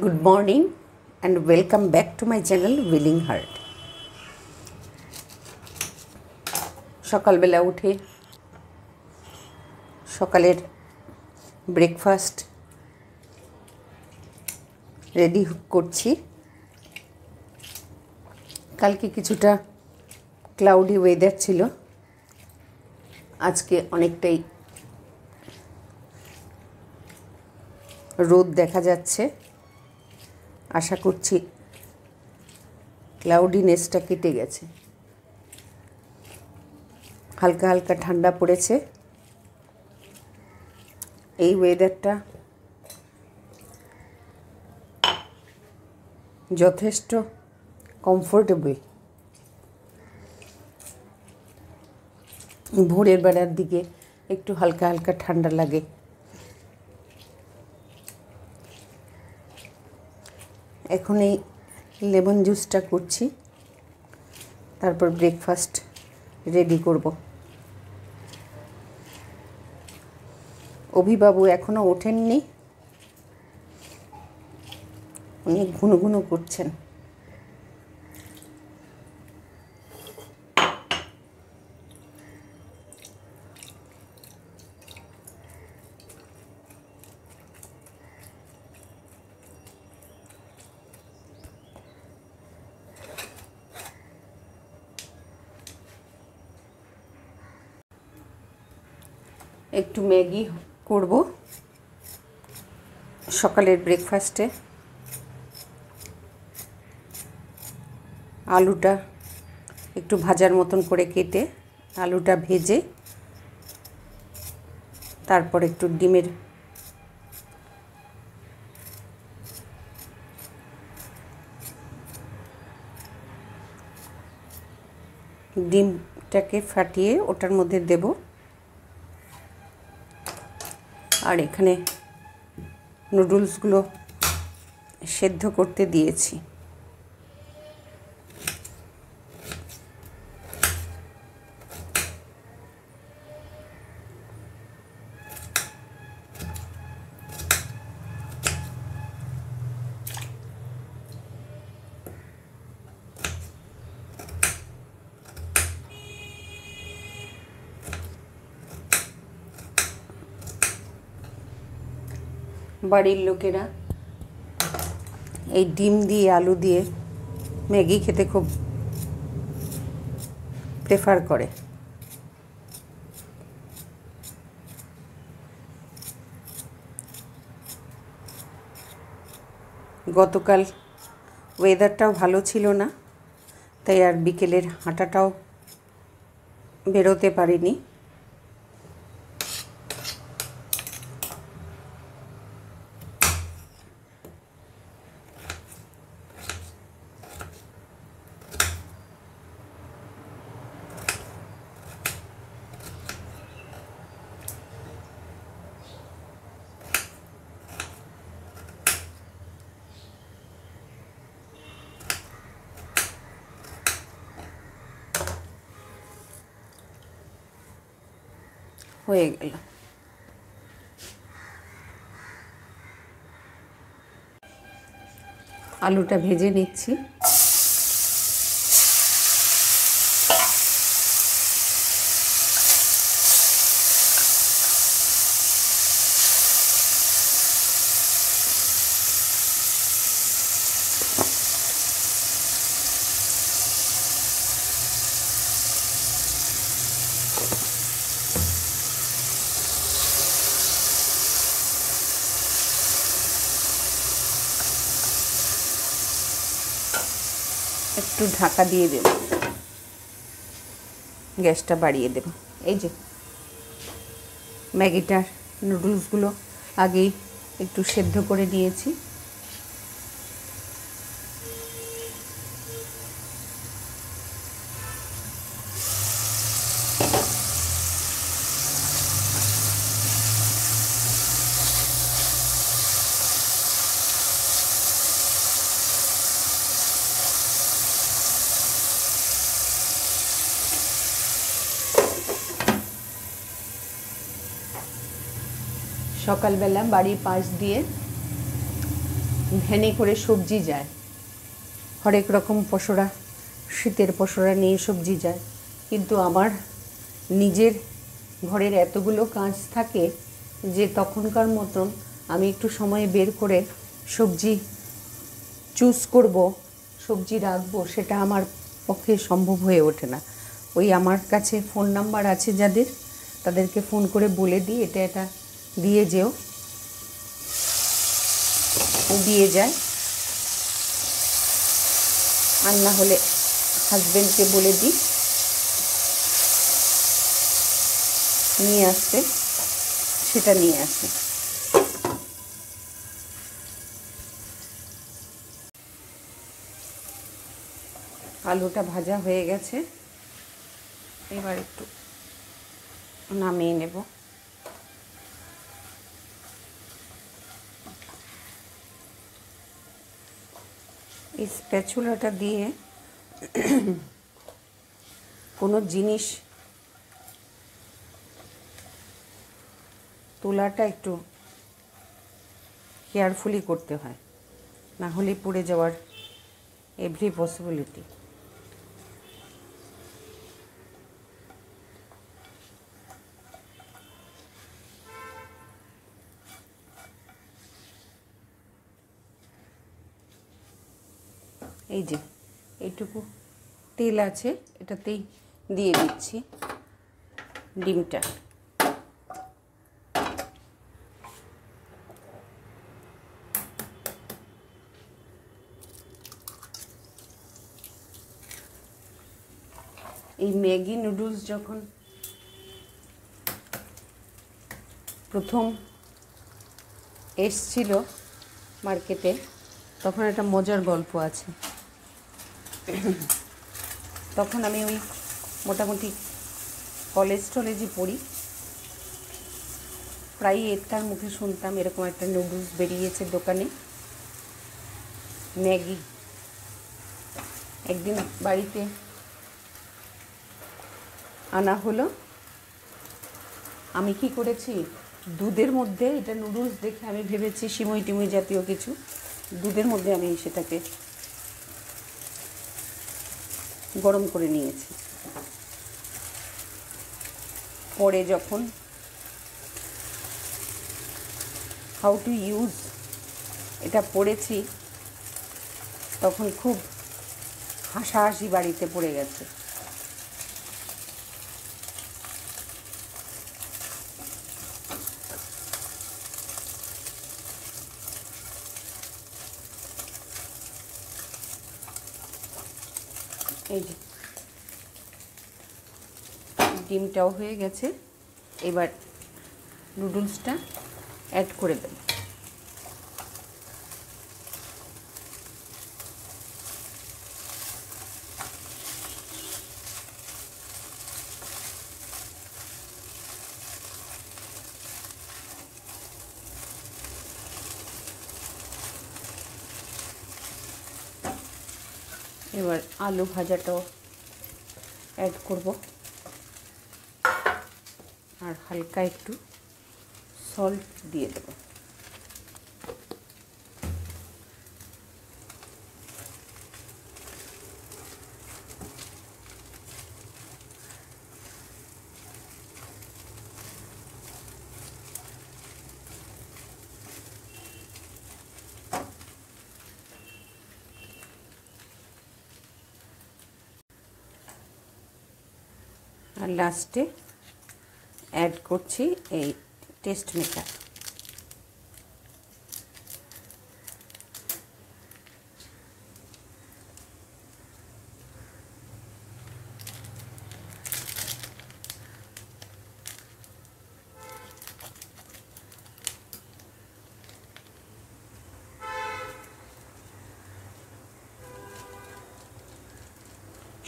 Good morning and welcome back to my channel willing heart সকালবেলা উঠে, সকালের breakfast ready করছি। কালকে কিছুটা ক্লাউডি ওয়েদার ছিল। আজকে অনেকটাই রোদ দেখা যাচ্ছে। আশা করছি ক্লাউডিনেসটা কেটে গেছে। হালকা হালকা ঠান্ডা পড়েছে। এই ওয়েদারটা যথেষ্ট কমফোর্টেবল ভোরের বেলার দিকে একটু হালকা হালকা ঠান্ডা লাগে। এখন এই লেমন জুসটা করছি। তারপর ব্রেকফাস্ট রেডি করব। অভিবাবু এখনও ওঠেননি। উনি ঘুনো ঘুনো করছেন। একটু ম্যাগি করব সকালের ব্রেকফাস্টে। আলুটা একটু ভাজার মতন করে কেটে আলুটা ভেজে তারপর একটু ডিমের ডিমটাকে ফাটিয়ে ওটার মধ্যে দেবো। আর এখানে নুডলসগুলো সেদ্ধ করতে দিয়েছি। বাড়ির লোকেরা এই ডিম দিয়ে, আলু দিয়ে ম্যাগি খেতে খুব প্রেফার করে। গতকাল ওয়েদারটাও ভালো ছিল না, তাই আর বিকেলের হাঁটাটাও বেরোতে পারিনি। হয়ে গেল আলুটা ভেজে নিচ্ছি। একটু ঢাকা দিয়ে দেব। গ্যাসটা বাড়িয়ে দেব। এই যে, ম্যাগিটার নুডলসগুলো আগেই একটু সেদ্ধ করে নিয়েছি। সকালবেলা বাড়ির পাশ দিয়ে ভ্যানে করে সবজি যায়। হরেক রকম পসরা, শীতের পসরা নিয়ে সবজি যায়। কিন্তু আমার নিজের ঘরের এতগুলো কাজ থাকে যে তখনকার মতন আমি একটু সময় বের করে সবজি চুজ করব, সবজি রাখব, সেটা আমার পক্ষে সম্ভব হয়ে ওঠে না। ওই আমার কাছে ফোন নাম্বার আছে যাদের, তাদেরকে ফোন করে বলে দিই, এটা এটা দিয়ে যেও। দিয়ে যায়। আর না হলে হাজব্যান্ডকে বলে দিই নিয়ে আসতে। সেটা নিয়ে আসে। আলুটা ভাজা হয়ে গেছে। এবার একটু নামিয়ে নেব। স্প্যাচুলাটা দিয়ে কোনো জিনিস তোলাটা একটু কেয়ারফুলি করতে হয়, না হলে পড়ে যাওয়ার এভরি পসিবিলিটি এই যে, এইটুকু তেল আছে, এটাতেই দিয়ে দিচ্ছি ডিমটা। এই ম্যাগি নুডলস যখন প্রথম এসছিল মার্কেটে, তখন একটা মজার গল্প আছে। তখন আমি ওই মোটামুটি কলেজ টলেজে পড়ি। প্রায়ই একটার মুখে শুনতাম এরকম একটা নুডলস বেরিয়েছে দোকানে। ম্যাগি। একদিন বাড়িতে আনা হলো। আমি কি করেছি? দুধের মধ্যে এটা নুডলস দেখে আমি ভেবেছি সিমই টিমই জাতীয় কিছু। দুধের মধ্যে আমি সেটাকে গরম করে নিয়েছি। পরে যখন হাউ টু ইউজ এটা পড়েছি, তখন খুব হাসাহাসি বাড়িতে পড়ে গেছে। এই যে। ডিমটাও হয়ে গেছে। এবার নুডলসটা অ্যাড করে দেব। এবার আলু ভাজাটাও অ্যাড করব। আর হালকা একটু সল্ট দিয়ে দেব। আর লাস্টে অ্যাড করছি এই টেস্ট মেকার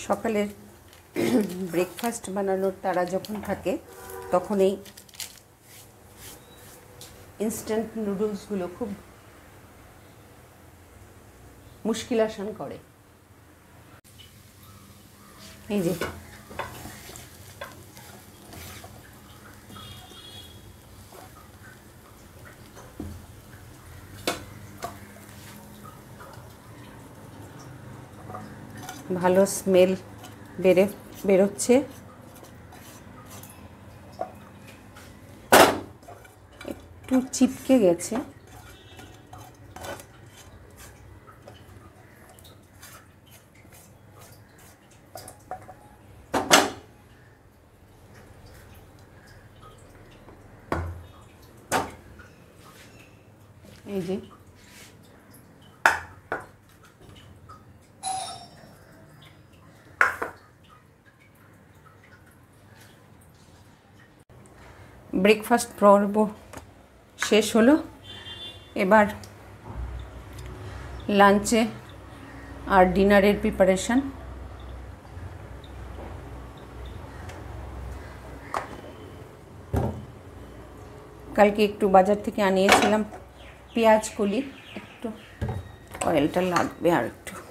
সকালের ব্রেকফাস্ট বানানোর তারা যখন থাকে, তখন এই ইনস্ট্যান্ট নুডলসগুলো খুব মুশকিল আসান করে। এই যে। ভালো স্মেল বেড়ে বেরোচ্ছে। একটু চিপকে গেছে। এই যে। ব্রেকফাস্ট পর্ব শেষ হলো। এবার লাঞ্চে আর ডিনারের প্রিপারেশান কালকে একটু বাজার থেকে আনিয়েছিলাম পেঁয়াজ কলি, একটু অয়েলটা লাগবে আর একটু।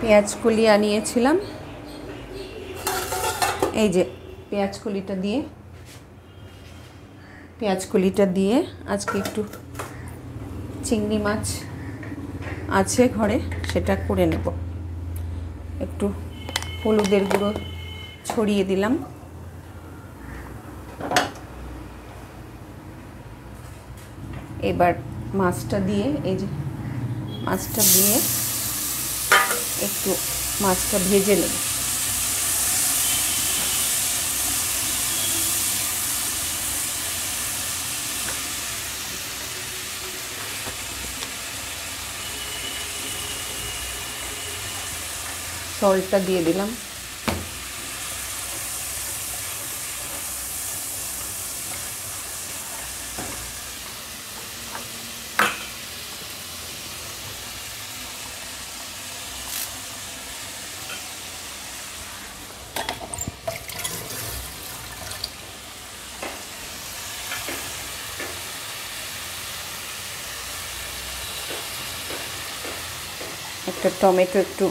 পেঁয়াজ কলি আনিয়েছিলাম। এই যে পেঁয়াজ কলিটা দিয়ে পেঁয়াজ কলিটা দিয়ে আজকে একটু চিংড়ি মাছ আছে ঘরে, সেটা করে নেব। একটু হলুদের গুঁড়ো ছড়িয়ে দিলাম। এবার মাছটা দিয়ে, এই যে মাছটা দিয়ে একটু মাছটা ভেজে নেব। সল্টটা দিয়ে দিলাম। একটা টমেটো একটু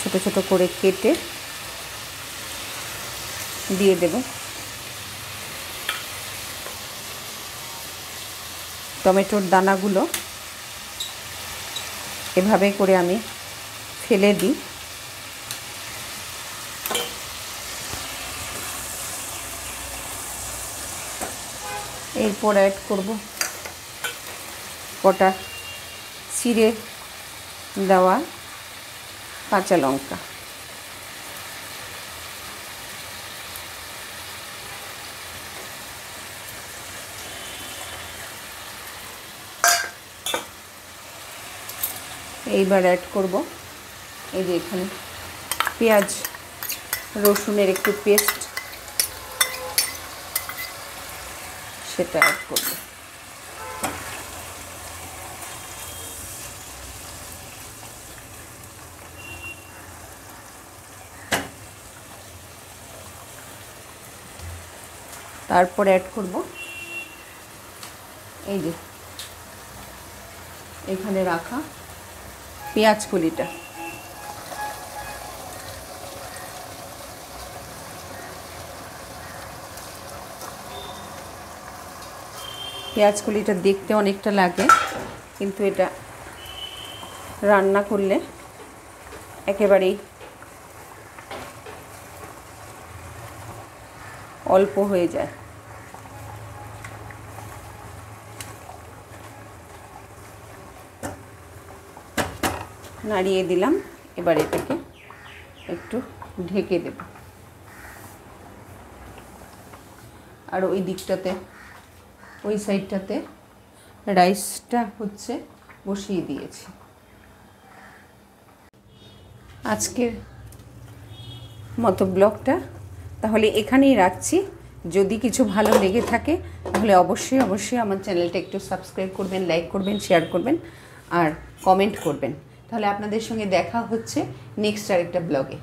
ছোট ছোট করে কেটে দিয়ে দেব। টমেটোর দানাগুলো এভাবে করে আমি ফেলে দিই। এরপর অ্যাড করব। কটা? চিড়ে দেওয়া কাঁচা লঙ্কা। এইবার অ্যাড করব। এই যে এখানে পেঁয়াজ, রসুনের একটু পেস্ট সেটা অ্যাড করব। তারপর অ্যাড করব। এই যে এখানে রাখা পেঁয়াজ কলিটা। পেঁয়াজ কলিটা দেখতে অনেকটা লাগে, কিন্তু এটা রান্না করলে একেবারেই অল্প হয়ে যায়। নাড়িয়ে দিলাম, এবার এটাকে একটু ঢেকে দেব। আর ওই দিকটাতে ওই সাইডটাতে রাইসটা হচ্ছে বসিয়ে দিয়েছি। আজকের মতো ব্লগটা তাহলে এখানেই রাখছি। যদি কিছু ভালো লেগে থাকে তাহলে অবশ্যই অবশ্যই আমার চ্যানেলটা একটু সাবস্ক্রাইব করবেন, লাইক করবেন, শেয়ার করবেন আর কমেন্ট করবেন। তাহলে আপনাদের সঙ্গে দেখা হচ্ছে নেক্সট আরেকটা ব্লগে।